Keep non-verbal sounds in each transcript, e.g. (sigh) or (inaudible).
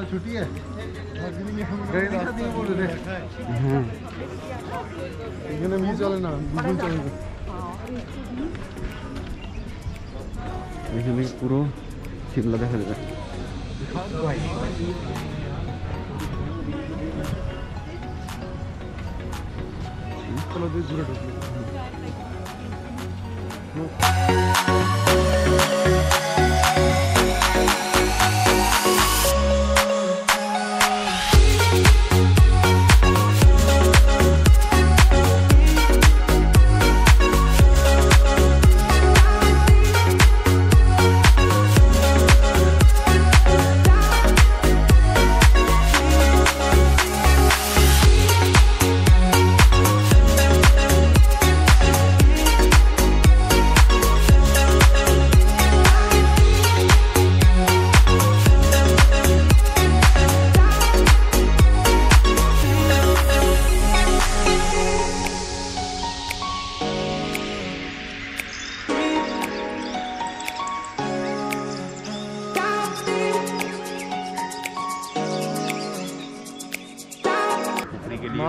छुट्टी है गए रास्ता দিয়ে বলে রে হ্যাঁ এখানে মি চলে না দুজন চলে না এখানে পুরো সিমলা দেখা যাবে চলো দুই দূরে ঢুকলো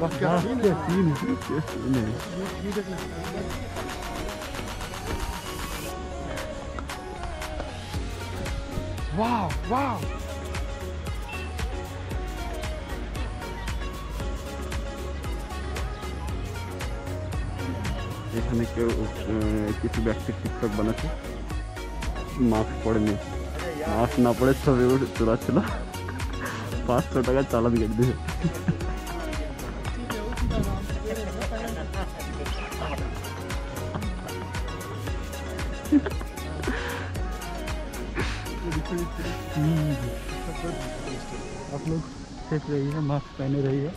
Was macht der Biene? Der Biene. Wow, wow. এখানে কেউ কিছু ব্যক্তি শিক্ষক বানাচ্ছে মাস্ক পড়েনি মাস্ক না পড়ে ছবি তোলা ছিল পাঁচশো টাকা চালান কেটে দিয়েছে आप लोग सेफ़ रहिए मास्क पहने रहिए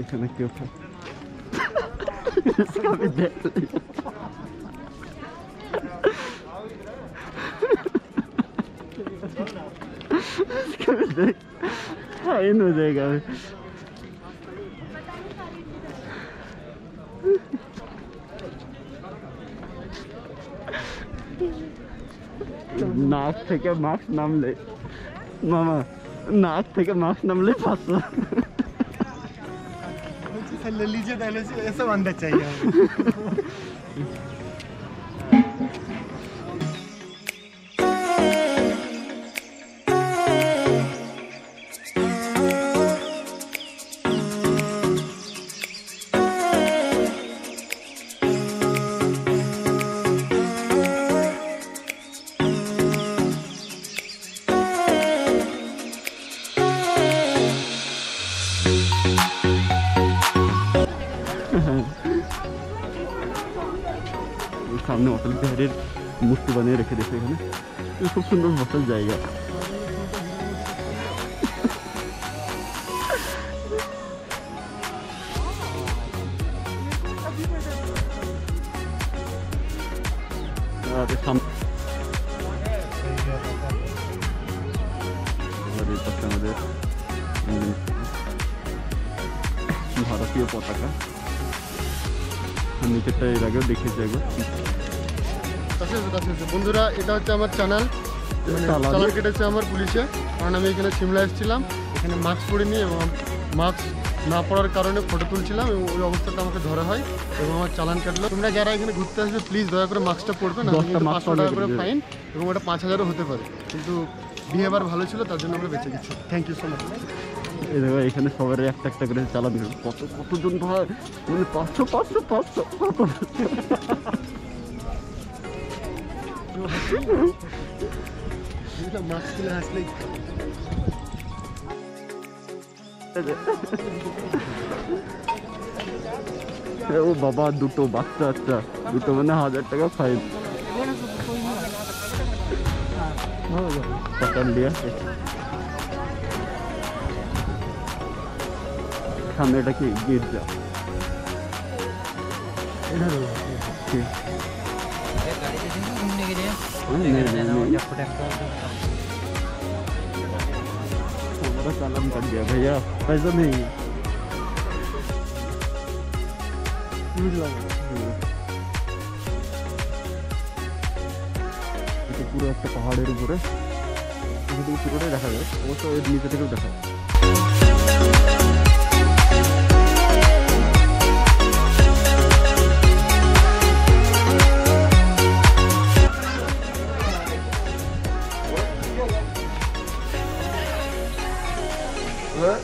एक अलग के ऊपर इसका भी देख इसका भी देख फाइन हो जाएगा নাক থেকে মাস্ক নামলে মামা নাক থেকে মাস্ক নামলে পাঁচশো ले लीजिए पहले से ऐसा बंदा चाहिए सामने होटल के हरे मुफ़्त बने रखे देखेगा ना? ये खूब सुंदर होटल जाएगा। (laughs) हाँ, तो भारतीय पताका নিচেরটা এর আগেও দেখেছি একবার। বন্ধুরা এটা হচ্ছে আমার চ্যানেল চালান। কেটেছে আমার পুলিশে। কারণ আমি এখানে সিমলা এসেছিলাম। এখানে মাস্ক পরিনি এবং মাস্ক না পড়ার কারণে ফটো তুলছিলাম এবং ওই অবস্থাটা আমাকে ধরা হয় এবং আমার চালান কাটলো। তোমরা যারা এখানে ঘুরতে আসবে প্লিজ দয়া করে মাস্কটা পড়বে না পাঁচশো টাকা করে ফাইন এবং ওটা পাঁচ হাজারও হতে পারে। কিন্তু বিহেভিয়ার ভালো ছিল তার জন্য আমরা বেঁচে গেছি। থ্যাংক ইউ সো মাচ দেখো এখানে সবারই একটা একটা করে চালা কত কতজন ভাই? মানে পাঁচশো পাঁচশো পাঁচশো। ও বাবা দুটো বাচ্চা আচ্ছা। দুটো মানে হাজার টাকা ফাইন পকার দিয়ে नहीं, नहीं। मुजफ्फरपुर हमारा चालान कट गया भैया पैसा नहीं है বুঝলাম এটা পুরো একটা পাহাড়ের উপরে এখান থেকে পুরোটাই দেখা যায় অবশ্য এর নিচে থেকেও দেখা যায় hızlı.